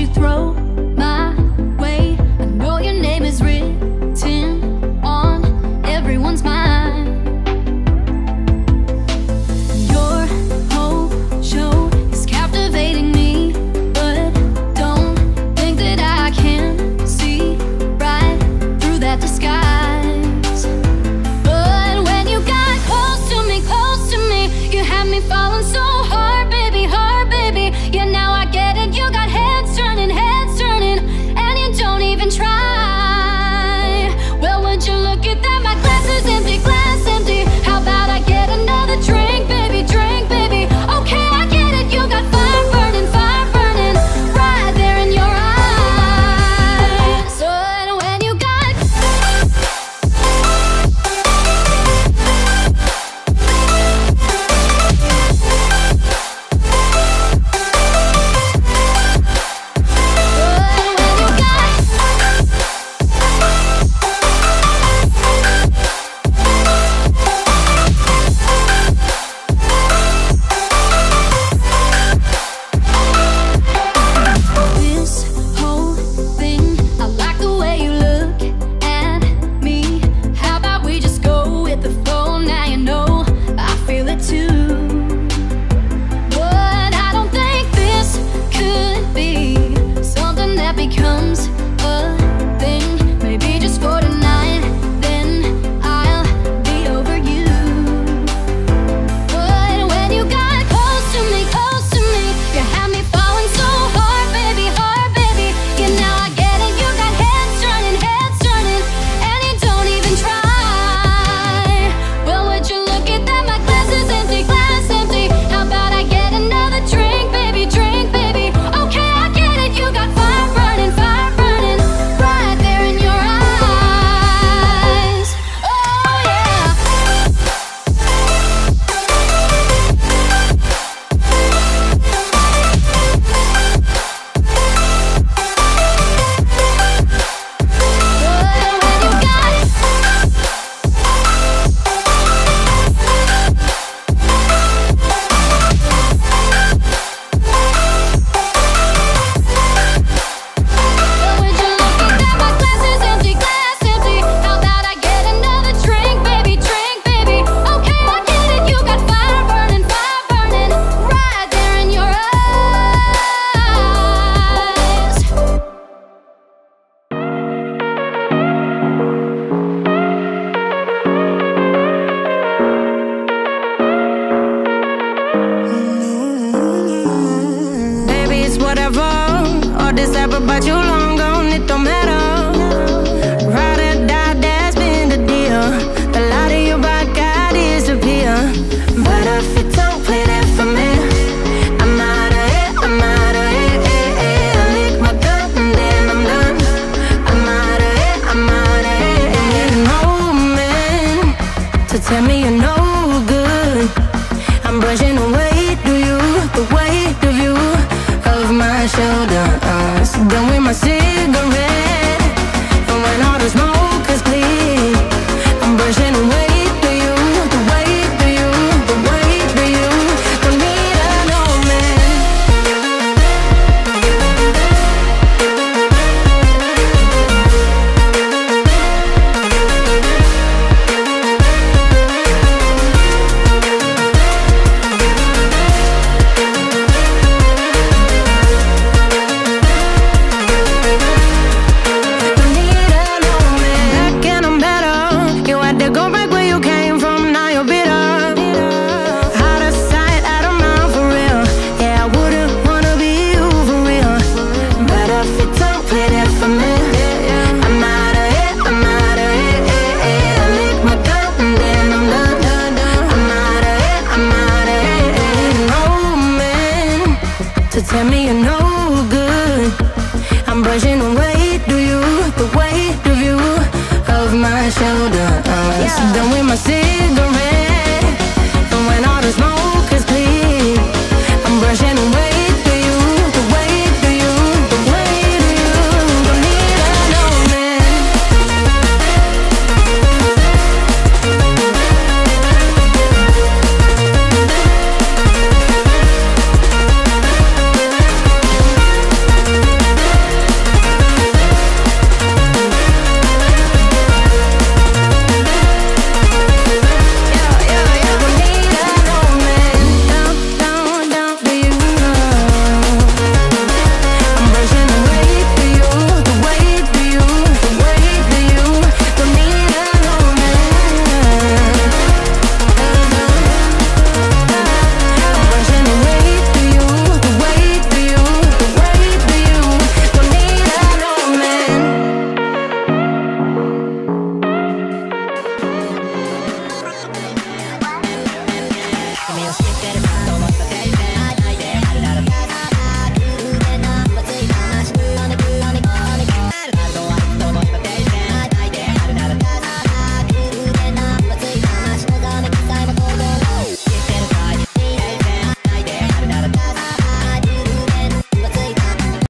you throw tell me you're no good. I'm brushing away to you the weight of you of my shoulder. Uh, so done with my cigarette. good. I'm brushing away, do you? The weight of you, of my shoulders. Yeah. Done with my cigarette. And when all the smoke